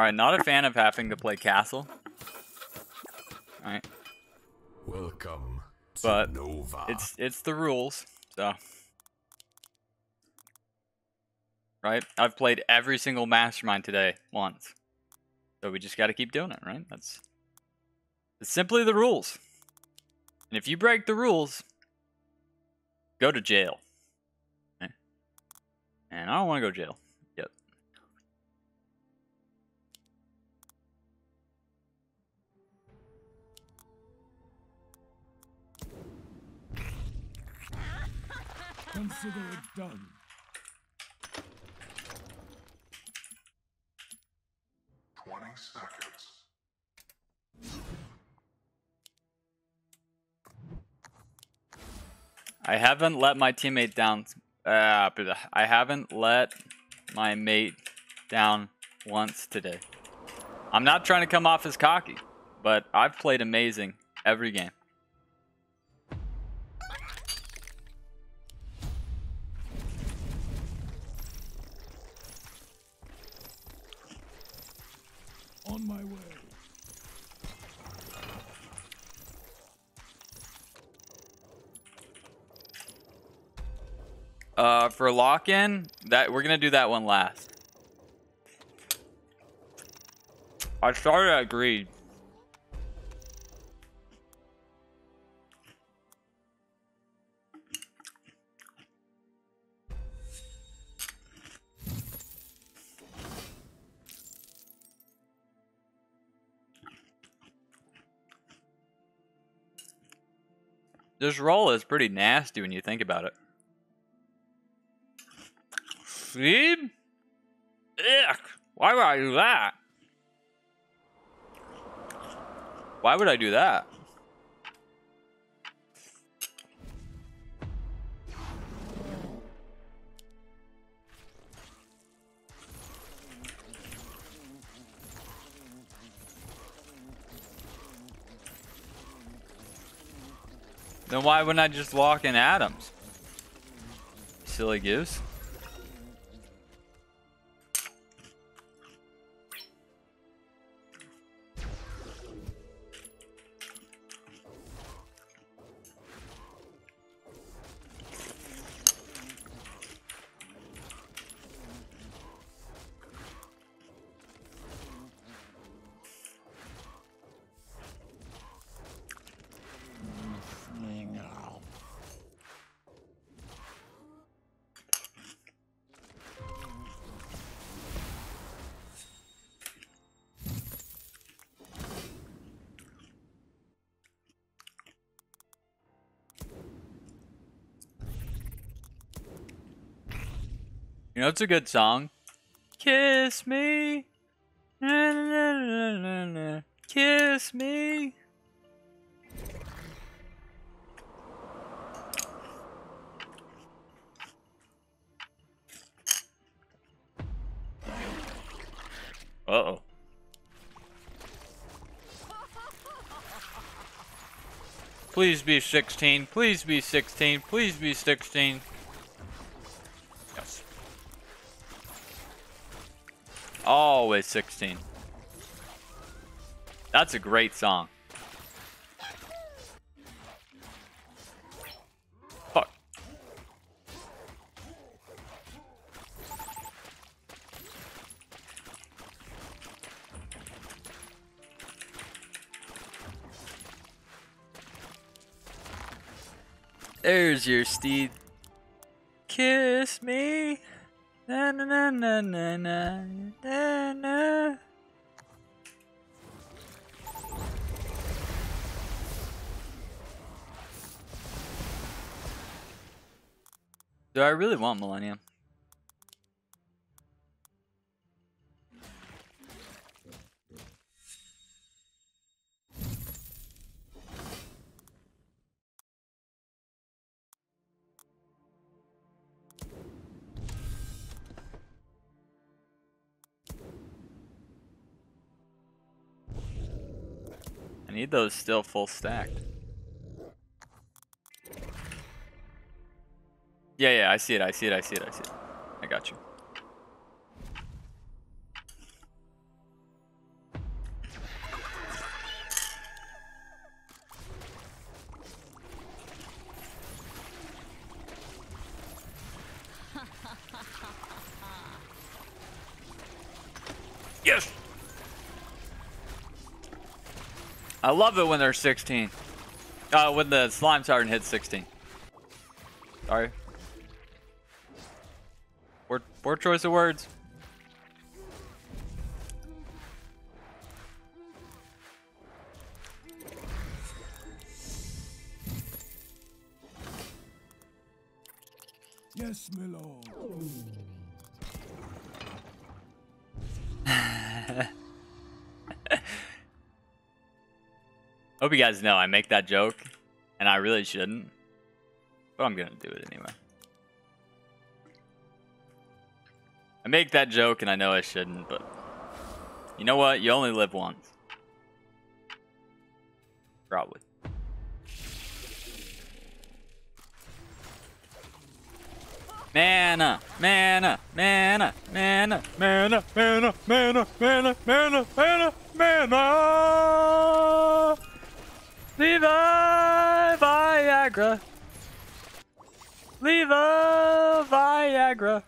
Alright, not a fan of having to play castle. Alright. Welcome But Nova. It's it's the rules, so right? I've played every single mastermind today once. So we just gotta keep doing it, right? That's it's simply the rules. And if you break the rules, go to jail. Okay? And I don't wanna go to jail. Consider it done. Twenty seconds. I haven't let my teammate down. Uh, but I haven't let my mate down once today. I'm not trying to come off as cocky, but I've played amazing every game. Uh, for lock-in, that we're gonna do that one last. I started at greed. This roll is pretty nasty when you think about it. Sleep? Ick. Why would I do that? Why would I do that? Then why wouldn't I just lock in Adams? Silly goose. You know, it's a good song. Kiss me. Na, na, na. Kiss me. Uh oh. Please be 16. Please be 16. Please be 16. Always 16. That's a great song. Fuck. There's your steed. Kiss me. Na na na na na na na na. Do I really want Millennium? Need those still full stacked. Yeah, yeah, I see it, I see it, I see it, I see it. I got you. I love it when they're 16. Uh, when the slime sergeant hits 16. Sorry. Poor, poor choice of words. Hope you guys know I make that joke, and I really shouldn't, but I'm gonna do it anyway. I make that joke, and I know I shouldn't, but you know what? You only live once. Probably. Mana, mana, mana, mana, mana, mana, mana, mana, mana, mana, mana. Levi Viagra. Levi Viagra.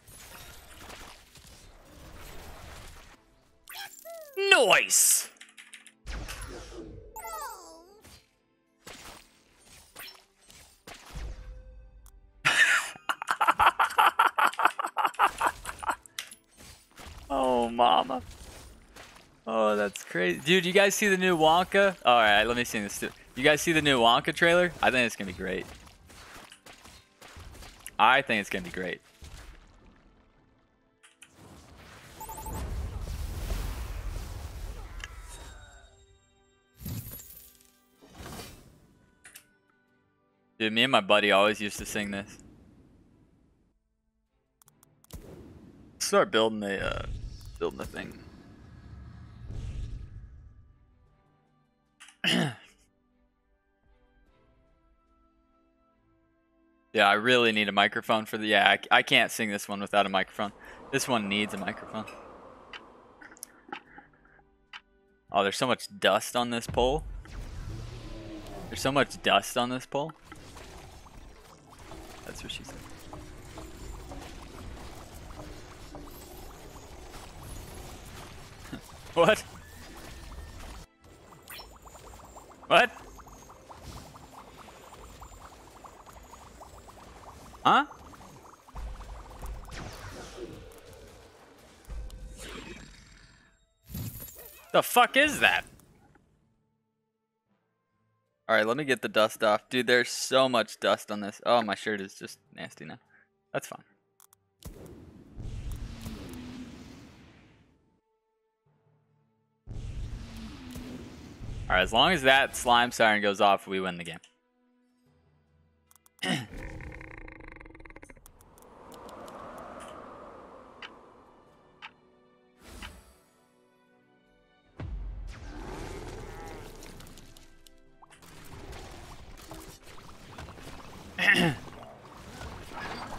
Noise. oh, mama. Crazy. Dude, you guys see the new Wonka? All right, let me see this. You guys see the new Wonka trailer? I think it's going to be great. I think it's going to be great. Dude, me and my buddy always used to sing this. Start building the, uh, building the thing. yeah, I really need a microphone for the. Yeah, I, I can't sing this one without a microphone. This one needs a microphone. Oh, there's so much dust on this pole. There's so much dust on this pole. That's what she said. what? What? Huh? The fuck is that? Alright, let me get the dust off. Dude, there's so much dust on this. Oh, my shirt is just nasty now. That's fine. Alright, as long as that slime siren goes off, we win the game.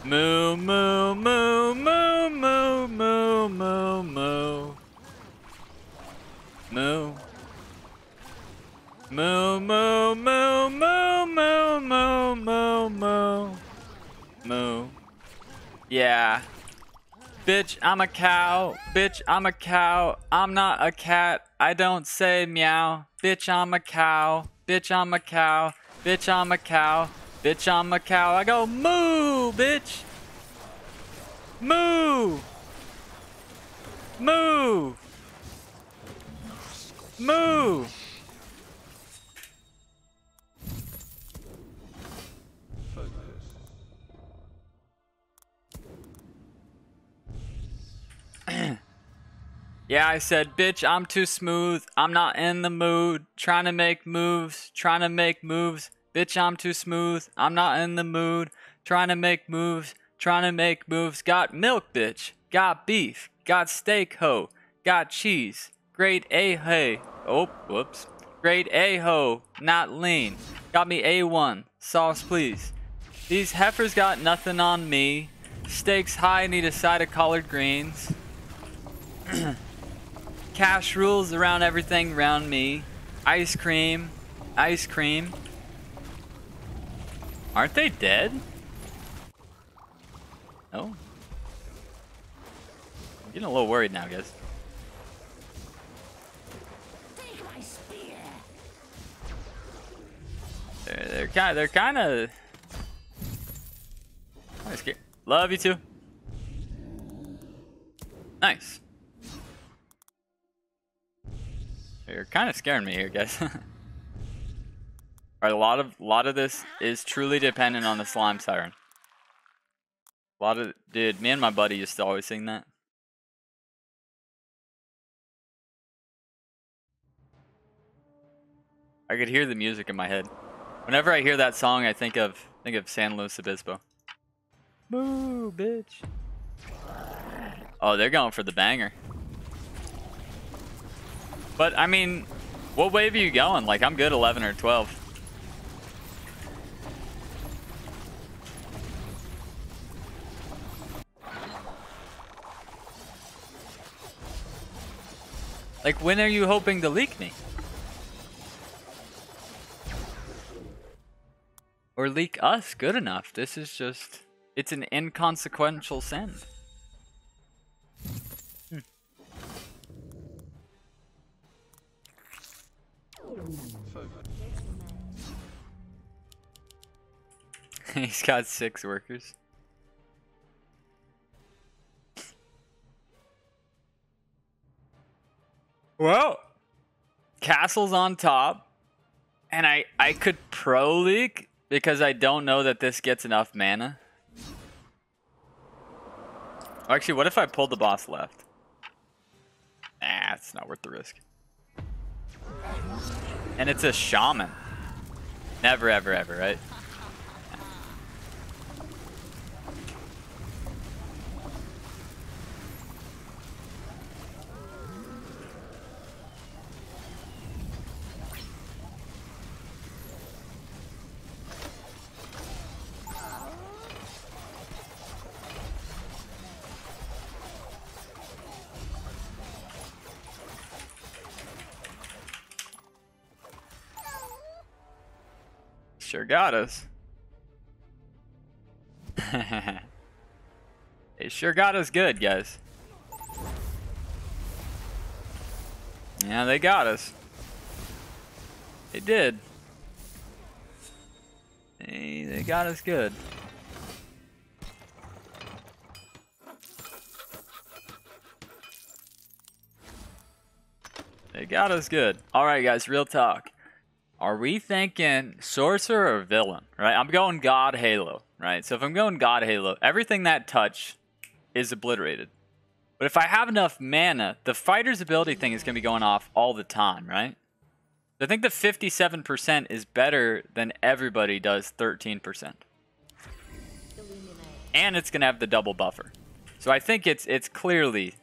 moo, moo, moo, moo, moo, moo, moo, moo. Moo. Moo, moo, moo, moo, moo, moo, moo, moo. Moo. Yeah. Bitch, I'm a cow. Bitch, I'm a cow. I'm not a cat. I don't say meow. Bitch, I'm a cow. Bitch, I'm a cow. Bitch, I'm a cow. Bitch, I'm a cow. I go moo, bitch. Moo. Moo. Moo. Yeah, I said, bitch, I'm too smooth. I'm not in the mood. Trying to make moves. Trying to make moves. Bitch, I'm too smooth. I'm not in the mood. Trying to make moves. Trying to make moves. Got milk, bitch. Got beef. Got steak, ho. Got cheese. Great A, hey. Oh, whoops. Great A, ho. Not lean. Got me A1. Sauce, please. These heifers got nothing on me. Stakes high, need a side of collard greens. Cash rules around everything around me. Ice cream. Ice cream. Aren't they dead? No? I'm getting a little worried now, guys. Take my spear. They're, they're kind. They're kind of. Love you too. Nice. You're kind of scaring me here, guys. Alright, a lot of a lot of this is truly dependent on the slime siren. A lot of dude, me and my buddy used to always sing that. I could hear the music in my head. Whenever I hear that song, I think of think of San Luis Obispo. Moo, bitch. Oh, they're going for the banger. But I mean, what wave are you going? Like I'm good 11 or 12. Like when are you hoping to leak me? Or leak us good enough. This is just, it's an inconsequential send. He's got six workers. Well, castle's on top, and I I could pro leak because I don't know that this gets enough mana. Actually, what if I pulled the boss left? Ah, it's not worth the risk. And it's a shaman. Never, ever, ever, right? Sure got us. they sure got us good, guys. Yeah, they got us. They did. They, they got us good. They got us good. Alright guys, real talk. Are we thinking sorcerer or villain? Right? I'm going God Halo, right? So if I'm going God Halo, everything that touch is obliterated. But if I have enough mana, the fighter's ability thing is going to be going off all the time, right? I think the 57% is better than everybody does 13%. And it's going to have the double buffer. So I think it's it's clearly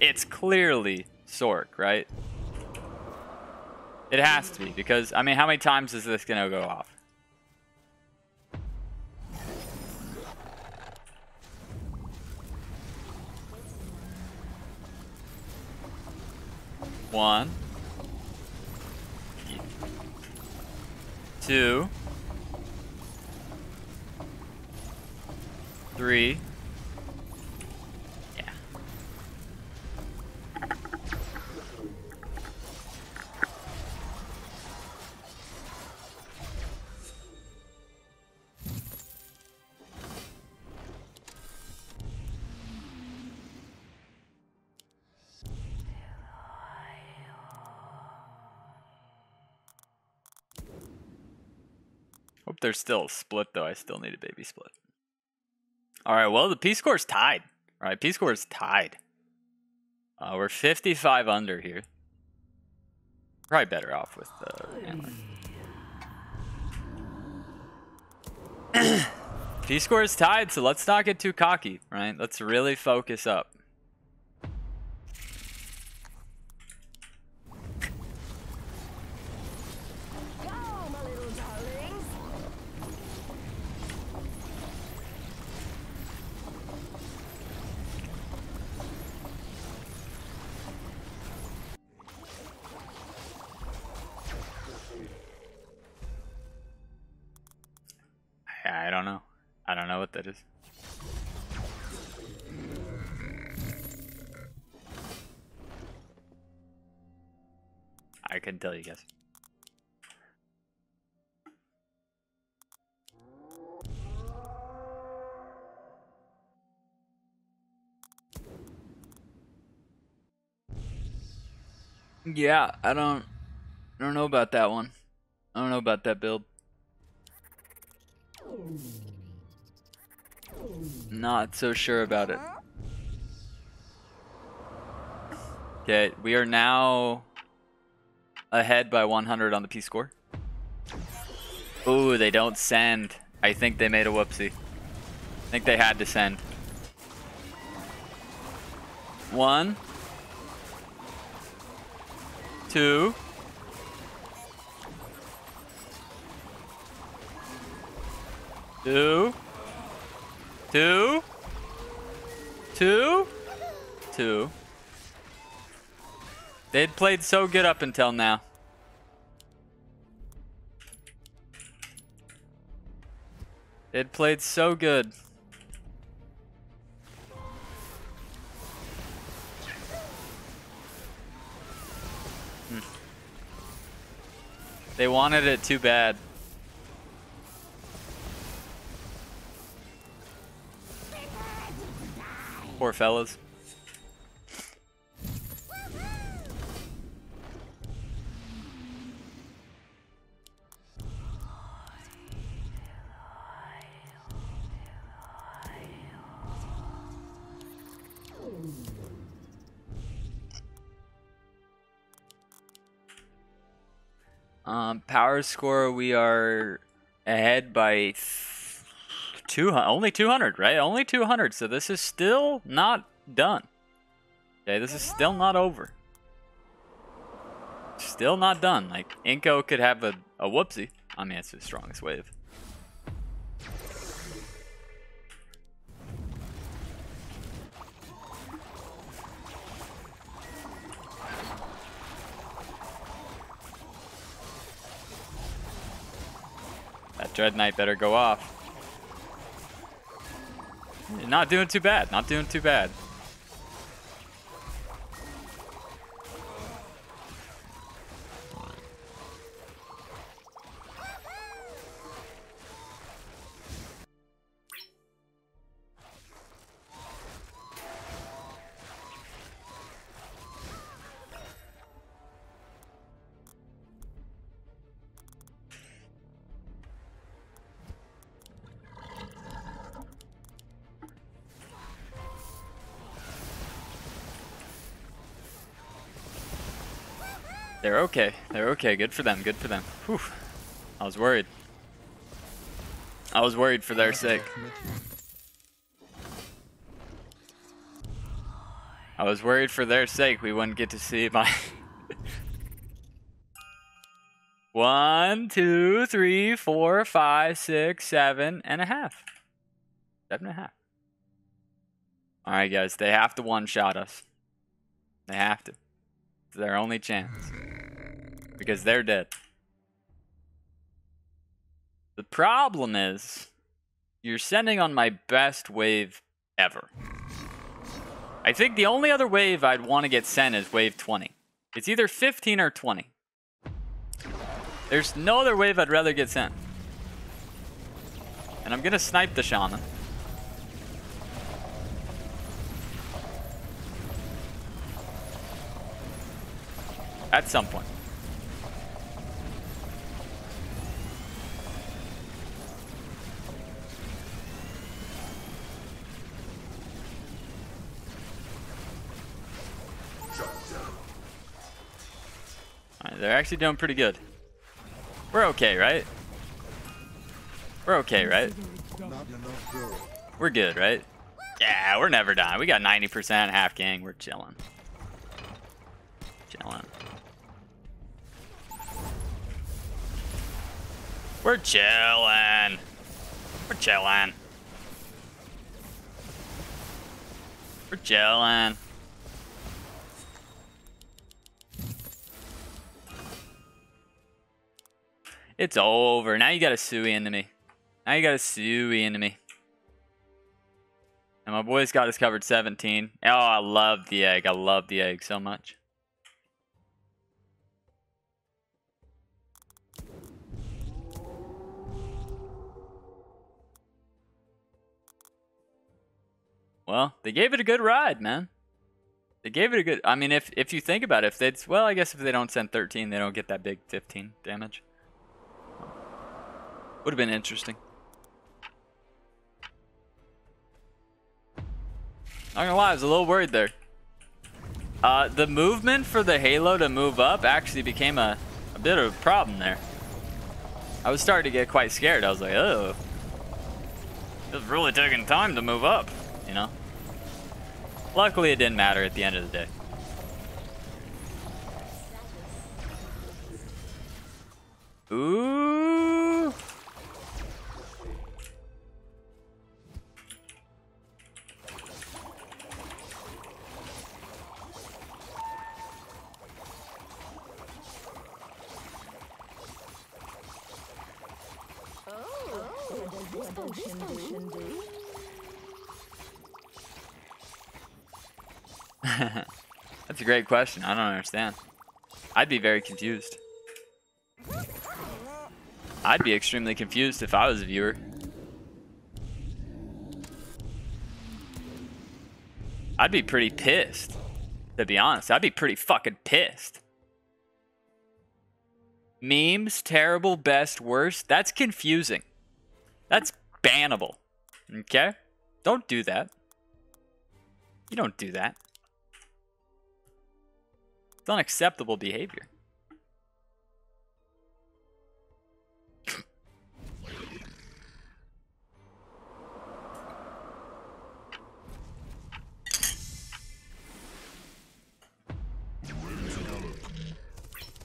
it's clearly Sorc, right? It has to be, because, I mean, how many times is this going to go off? One. Two. Three. Hope there's still split though. I still need a baby split. All right. Well, the P score is tied. All right. P score is tied. Uh, we're 55 under here. Probably better off with the P score is tied, so let's not get too cocky, right? Let's really focus up. I couldn't tell you guys. Yeah, I don't I don't know about that one. I don't know about that build. Not so sure about it. Okay, we are now ahead by 100 on the P score. Ooh, they don't send. I think they made a whoopsie. I think they had to send. One. Two. Two. Two. Two. Two. They'd played so good up until now. They'd played so good. Hmm. They wanted it too bad. Poor fellas. Power score, we are ahead by two, only 200, right? Only 200. So this is still not done. Okay, this is still not over. Still not done. Like, Inko could have a, a whoopsie. I mean, it's strongest wave. Dread Knight better go off. Not doing too bad. Not doing too bad. They're okay. They're okay. Good for them. Good for them. Whew. I was worried. I was worried for their sake. I was worried for their sake we wouldn't get to see my... One, two, three, four, five, six, seven and a half. Seven and a half. Alright guys, they have to one-shot us. They have to. It's their only chance. Because they're dead. The problem is, you're sending on my best wave ever. I think the only other wave I'd want to get sent is wave 20. It's either 15 or 20. There's no other wave I'd rather get sent. And I'm going to snipe the shaman. At some point. They're actually doing pretty good. We're okay, right? We're okay, right? We're good, right? Yeah, we're never done. We got 90% half gang. We're chilling. Chilling. We're chilling. We're chilling. We're chilling. It's over. Now you got a Sui into me. Now you got a Sui into me. And my boy's got us covered 17. Oh, I love the egg. I love the egg so much. Well, they gave it a good ride, man. They gave it a good. I mean, if if you think about it, if they'd well, I guess if they don't send 13, they don't get that big 15 damage. Would have been interesting. Not gonna lie, I was a little worried there. Uh, the movement for the Halo to move up actually became a, a bit of a problem there. I was starting to get quite scared. I was like, oh, it's really taking time to move up, you know? Luckily, it didn't matter at the end of the day. That's a great question. I don't understand. I'd be very confused. I'd be extremely confused if I was a viewer. I'd be pretty pissed. To be honest, I'd be pretty fucking pissed. Memes, terrible, best, worst. That's confusing. That's bannable. Okay? Don't do that. You don't do that. It's unacceptable behavior.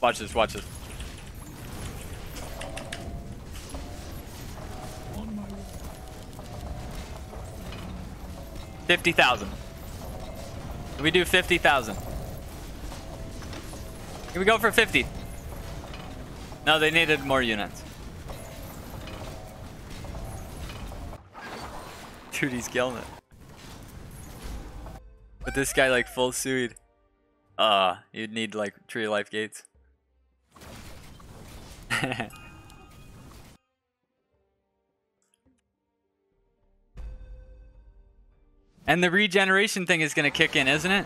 Watch this, watch this. On my way. 50,000. Can we do 50,000? Can we go for 50? No, they needed more units. Dude, he's killing it. But this guy like full sued. Uh, you'd need like tree life gates. and the regeneration thing is gonna kick in, isn't it?